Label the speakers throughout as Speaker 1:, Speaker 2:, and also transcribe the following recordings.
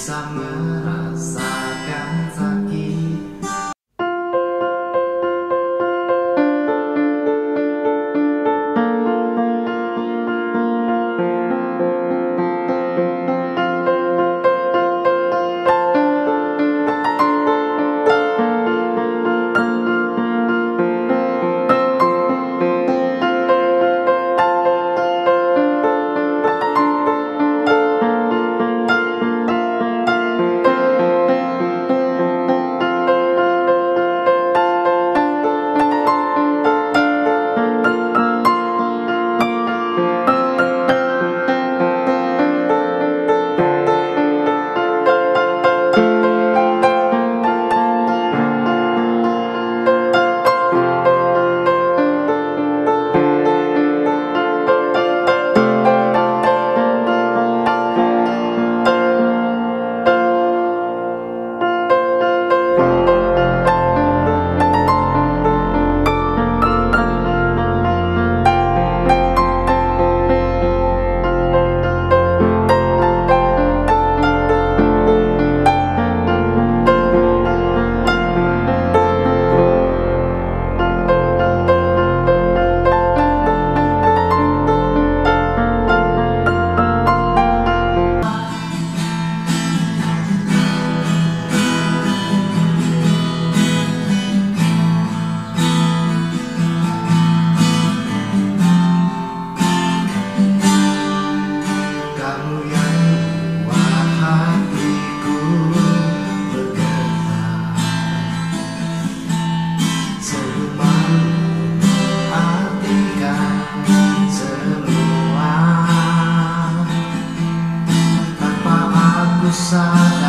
Speaker 1: sama rasa kan side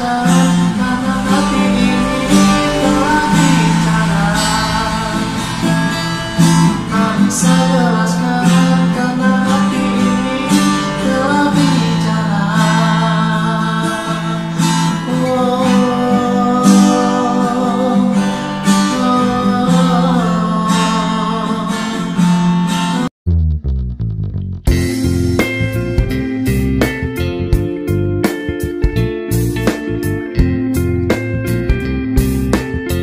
Speaker 1: sun.